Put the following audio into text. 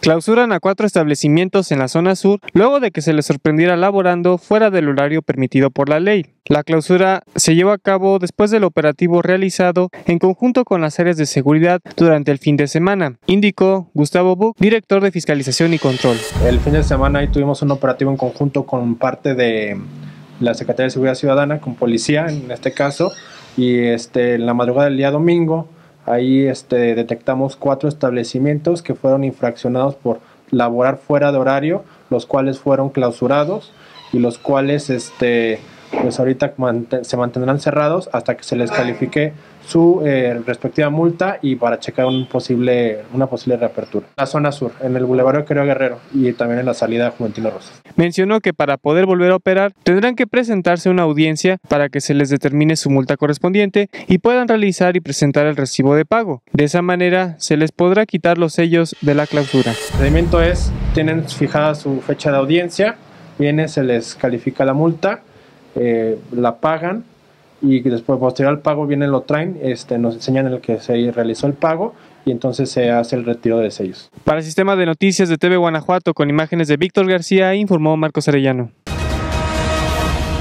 clausuran a cuatro establecimientos en la zona sur luego de que se les sorprendiera laborando fuera del horario permitido por la ley. La clausura se llevó a cabo después del operativo realizado en conjunto con las áreas de seguridad durante el fin de semana, indicó Gustavo Buch, director de Fiscalización y Control. El fin de semana ahí tuvimos un operativo en conjunto con parte de la Secretaría de Seguridad Ciudadana, con policía en este caso, y este, en la madrugada del día domingo Ahí este, detectamos cuatro establecimientos que fueron infraccionados por laborar fuera de horario, los cuales fueron clausurados y los cuales este, pues ahorita se mantendrán cerrados hasta que se les califique su eh, respectiva multa y para checar un posible, una posible reapertura. La zona sur, en el Boulevard Querido Guerrero y también en la salida de Juventino Rosas. Mencionó que para poder volver a operar tendrán que presentarse una audiencia para que se les determine su multa correspondiente y puedan realizar y presentar el recibo de pago. De esa manera se les podrá quitar los sellos de la clausura. El procedimiento es, tienen fijada su fecha de audiencia, viene, se les califica la multa, eh, la pagan y después posterior al pago viene lo traen, este, nos enseñan el que se realizó el pago y entonces se hace el retiro de sellos. Para el sistema de noticias de TV Guanajuato con imágenes de Víctor García informó Marcos Arellano.